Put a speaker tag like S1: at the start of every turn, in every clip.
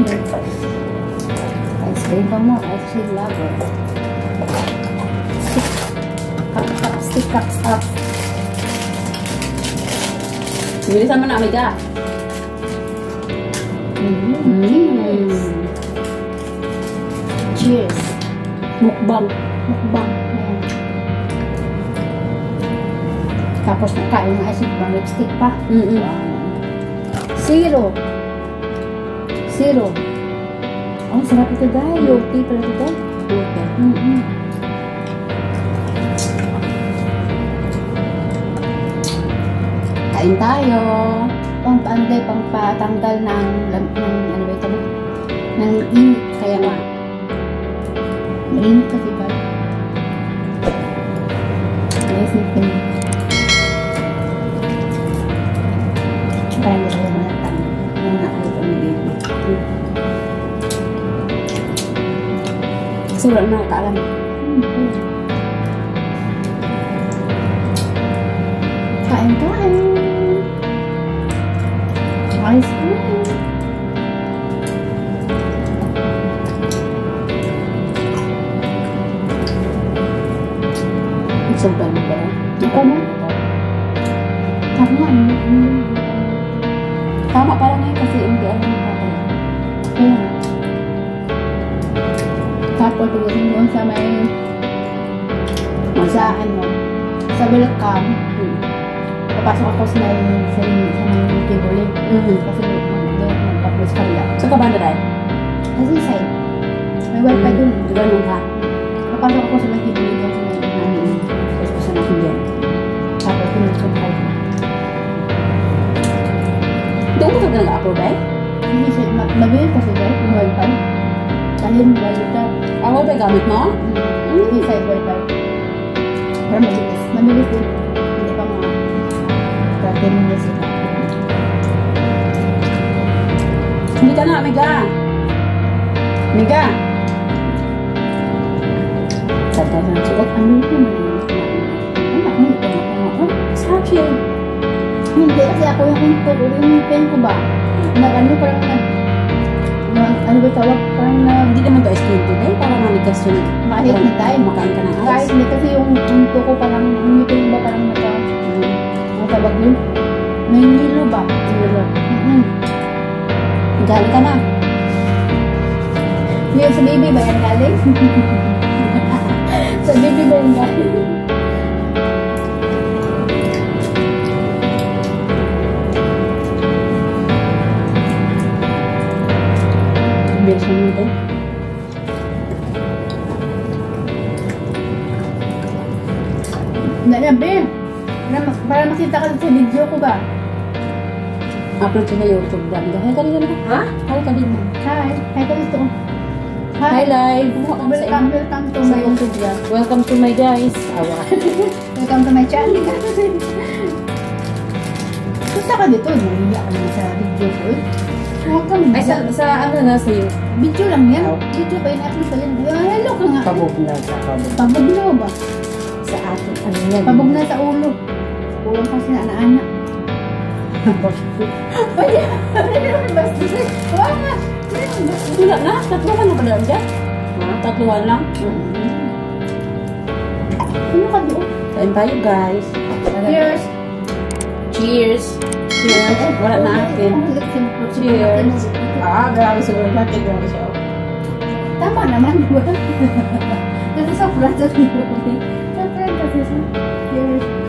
S1: Ice cream pa mo. Ice cream lover. Stick. Cup, cup, stick, cups, up.
S2: Bilisan mo na, amiga.
S1: Mm.
S2: Mm.
S1: Cheers.
S2: Mukbang.
S1: Mukbang. Tapos nakain ng acid bang lipstick pa.
S2: Mm-mm.
S1: Wow. Zero. Zero. Oh, sarap ito dahil. Low tea pala ito dahil.
S2: Okay.
S1: Mm-mm.
S2: Kain tayo.
S1: Pang dahil, pang patanggal ng, lam- ng ano ba ito? Ng init. Kaya nga. Mainit kasi ba? Yes, nipin. Parang gusto
S2: Kasi wala na nakakaalam.
S1: Hmm, Kain kain. Ice cream.
S2: Sumpah mo ba?
S1: Ikaw mo? Tama, ano? ano-
S2: Tama pala ngayon kasi hindi alam mo pa.
S1: Kaya Tapos tugusin doon sa may sa ano sa welcome
S2: Hmm.
S1: papasok ako sa may sa may, sa may table
S2: Mhm.
S1: kasi doon magpapos sa kabila
S2: So, kabanda tayo?
S1: kasi side may wifi doon
S2: Ganun ka.
S1: papasok ako sa may table doon sa may ano
S2: Tapos ko sa natin dyan.
S1: tapos pinag sa may
S2: Doon ko ka nag-upload eh?
S1: hindi siya ma- mabilis kasi guys yung wifi wifi ka
S2: Ako ba gamit mo?
S1: hindi side wifi pero mabilis mabilis din hindi pa mga 30 minutes ito
S2: Hindi ka na, amiga. Amiga. Santa na suot. Ano yun?
S1: Anak, hindi ko makuha.
S2: Sachi.
S1: Hindi, kasi ako yung pen ko ba? Na ano, parang nag... Na, ano ba tawag? Parang na...
S2: Hindi naman to skin today. Parang manigas yun.
S1: Mahit na tayo.
S2: Makain ka ng
S1: Kahit
S2: ice.
S1: hindi kasi yung intro ko parang, yung ngipin ko ba parang naka... Ano tawag yun? May nilo ba?
S2: Nilo.
S1: Mm-hmm.
S2: Galing ka na.
S1: Yung sa baby ba yan galing? sa baby ba yan galing? Para makita ka sa video ko ba?
S2: Upload ko sa YouTube. Dami ka. Hi ka din ka.
S3: Ha?
S2: Hi ka din mo.
S1: Hi. Hi ka dito.
S2: Hi live. Welcome
S1: Welcome, welcome to my
S2: YouTube yan. Welcome to my guys. Awa.
S1: Welcome to my channel. Punta ka dito, nangiyak ka sa video ko. Welcome.
S2: Ay, sa, sa ano na sa YouTube.
S1: Video lang yan.
S2: Oh.
S1: Video pa yun, upload pa. Ah, hello ka nga.
S2: Pabog na pabog.
S1: Na ba?
S2: Sa atin. Ano yan?
S1: Pabog na sa ulo. Ulo kasi na anak-anak. Pwede. Bastos eh. Wala nga.
S2: Wala na. Tatluhan na pala dyan. Tatluhan lang.
S1: Ano ka doon?
S2: Kain tayo guys.
S1: Cheers.
S2: Cheers. Cheers. Wala na akin. Cheers. Ah, grabe siguro natin. Grabe siya.
S1: Tama naman, di ba? Kasi sa Fransa, di ba? Sa Fransa, kasi sa... Cheers.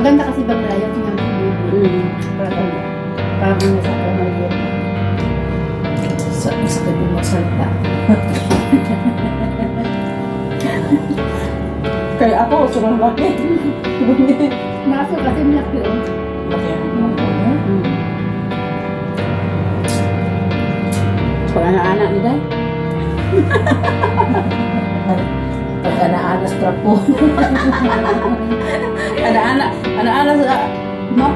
S1: Maganda kasi niya ang baby.
S2: Mm.
S1: Parang parang ano sa kumaliit.
S2: Sa isa ka din magsalita. Kaya ako, laki.
S1: Naso kasi laki oh.
S2: Mm. Pag anak-anak ni Day. Pag anak-anak strap po. anak-anak, anak-anak sa mo.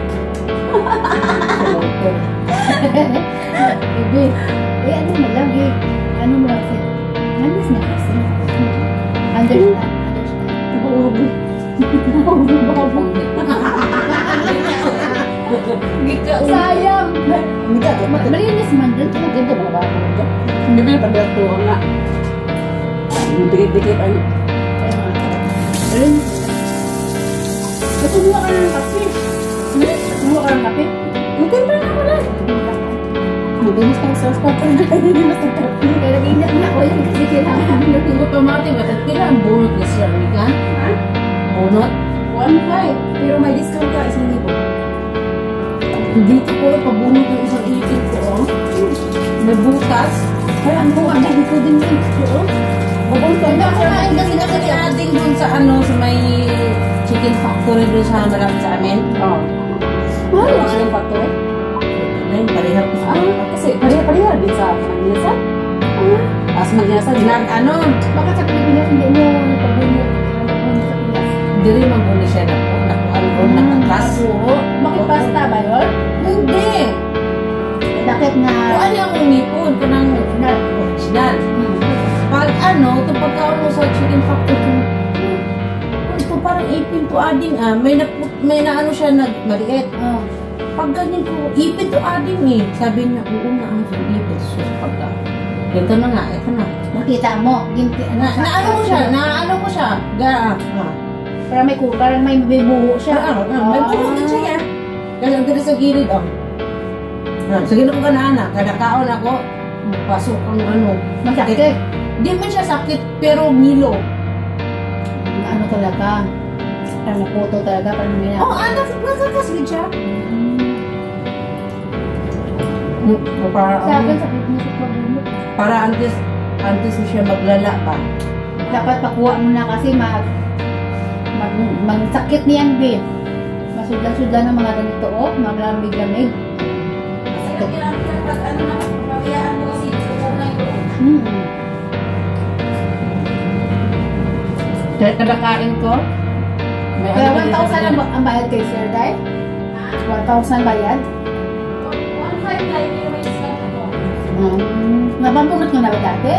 S1: Baby, eh ano mo lang eh. Ano mo lang siya. Manis na kasi. Understand, understand.
S2: Babong. Sayang.
S3: Hindi ka,
S2: Ma- Malinis man dun.
S3: Dito ba ba ako dito? Hindi ba pag ito nga. Dikit-dikit ang
S2: Malinis. Kumuha ka ng kape.
S3: Hmm?
S2: Kumuha ka ng kape.
S3: Maganda na wala. Mabilis kang sauce pa pa Hindi mas ang kape.
S2: Pero ingat na ako yun kasi kailangan mo
S3: Hindi pa mati ba? At pila ang bunot ni Sir Mika?
S2: Ha?
S3: Bunot? 1.5. Pero may discount ka, isang libo. Dito ko pabunot yung isang ipin ko, oh. May butas.
S2: Ay, ang buka na dito din dito. oh.
S3: Babang ko. Hindi ako kain kasi ano, chicken
S2: ba?
S3: chicken ano,
S2: Bakit sa
S3: ko, nakakas.
S2: Oo. Bakit pasta ba na...
S3: Kuan yung umipon. Pag ano, ito pagkaon mo sa chicken factory, hmm, ito parang ipin to ading ah, may na, may na ano siya nag maliit.
S2: Oh.
S3: Pag ganyan ko, ipin to ading eh. Sabi niya, oo nga, ang ipin. So, pagka, ito na nga, ito na.
S2: Nakita mo. Ginti,
S3: Na, na ano ko siya, na ano ko siya, ga, ah,
S2: Para may ku- parang may bibuho siya.
S3: siya, ah, ah, may puno din siya yan. Kasi ang dito sa gilid, oh. Ah, sige na ko ganana, kada kaon ako, pasok ang ano.
S2: Masakit.
S3: Di man siya sakit, pero ngilo.
S2: Ano talaga? Parang naputo talaga. Parang may
S3: Oh, anak, nakakasgid siya.
S2: Hmm.
S3: Hmm, Para,
S2: Sa akin, sakit mo sa pabunod.
S3: para antes, antes na siya maglala pa.
S2: Dapat pakuha mo na kasi mag... mag magsakit niyan, Bin. Masudlan-sudlan ng mga ganito, oh. Maglamig-lamig. Masakit.
S3: pag ano na, pabayaan mo kasi, kukunay ko.
S2: Hmm. Kada kain ko, Kaya 1,000 ang, ang bayad kay Sir Dai? 1,000 bayad? Hmm. Nabambunot nyo na ba dati?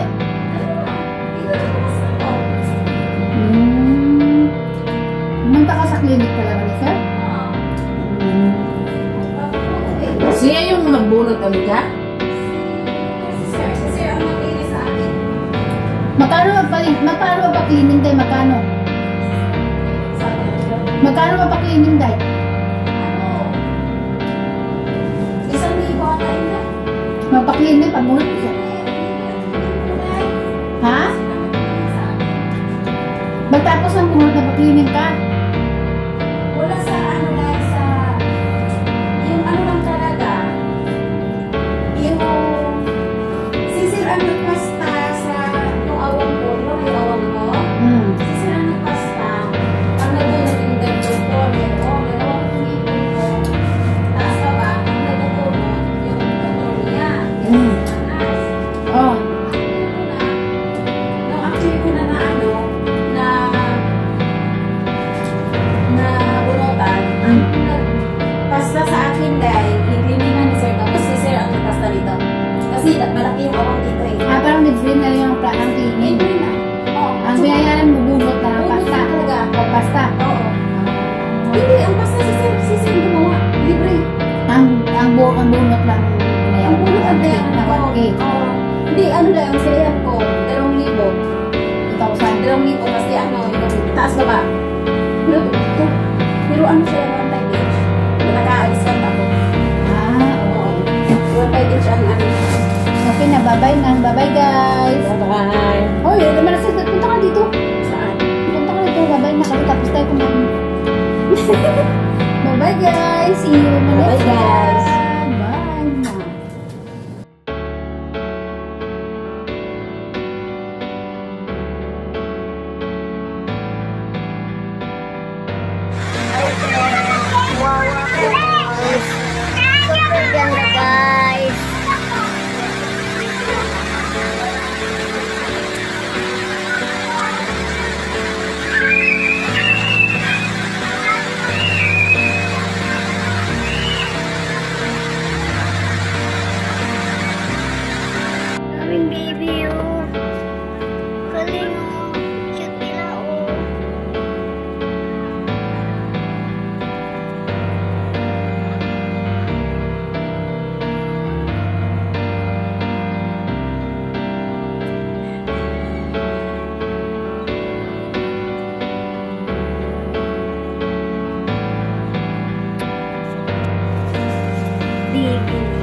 S2: Hmm. Pumunta ka sa clinic talaga ni Sir? Hmm.
S3: Siya yung magbunot kami ka?
S2: Magkano magpa-cleaning? Magkano magpa-cleaning day? Magkano? Magkano magpa-cleaning day? Magpa-cleaning pag bunot ko siya. Ha? Magtapos ng bunot na pa-cleaning ka? Okay na, bye-bye na. Bye-bye guys.
S3: Bye-bye.
S2: Hoy, naman na punta ka dito.
S1: Saan?
S2: Punta ka dito, bye-bye na kami. Tapos tayo kumain. bye-bye guys. See you in the next
S3: Bye, guys.
S2: one.
S4: the